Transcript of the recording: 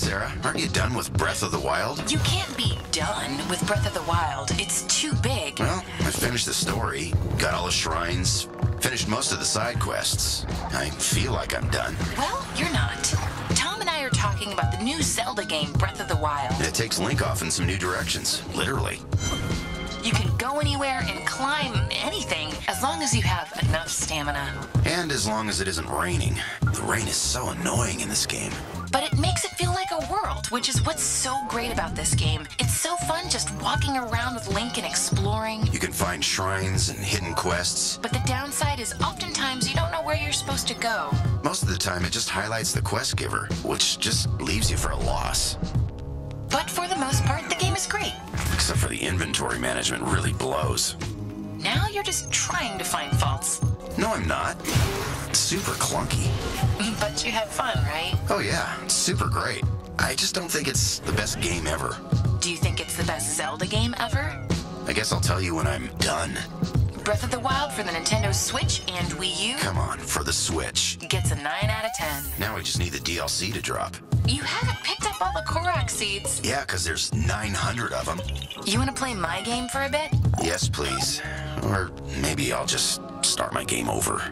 Sara. Aren't you done with Breath of the Wild? You can't be done with Breath of the Wild. It's too big. Well, I finished the story, got all the shrines, finished most of the side quests. I feel like I'm done. Well, you're not. Tom and I are talking about the new Zelda game, Breath of the Wild. It takes Link off in some new directions, literally. You can go anywhere and climb anything as long as you have enough stamina. And as long as it isn't raining. The rain is so annoying in this game. But it makes it feel like a world, which is what's so great about this game. It's so fun just walking around with Link and exploring. You can find shrines and hidden quests. But the downside is oftentimes you don't know where you're supposed to go. Most of the time, it just highlights the quest giver, which just leaves you for a loss. But for the most part, the game is great. Except for the inventory management really blows. Now you're just trying to find faults. No, I'm not. It's super clunky. But you have fun, right? Oh yeah, it's super great. I just don't think it's the best game ever. Do you think it's the best Zelda game ever? I guess I'll tell you when I'm done. Breath of the Wild for the Nintendo Switch and Wii U Come on, for the Switch. gets a 9 out of 10. Now we just need the DLC to drop. You haven't picked up all the Korok seeds. Yeah, because there's 900 of them. You want to play my game for a bit? Yes, please. Or maybe I'll just start my game over.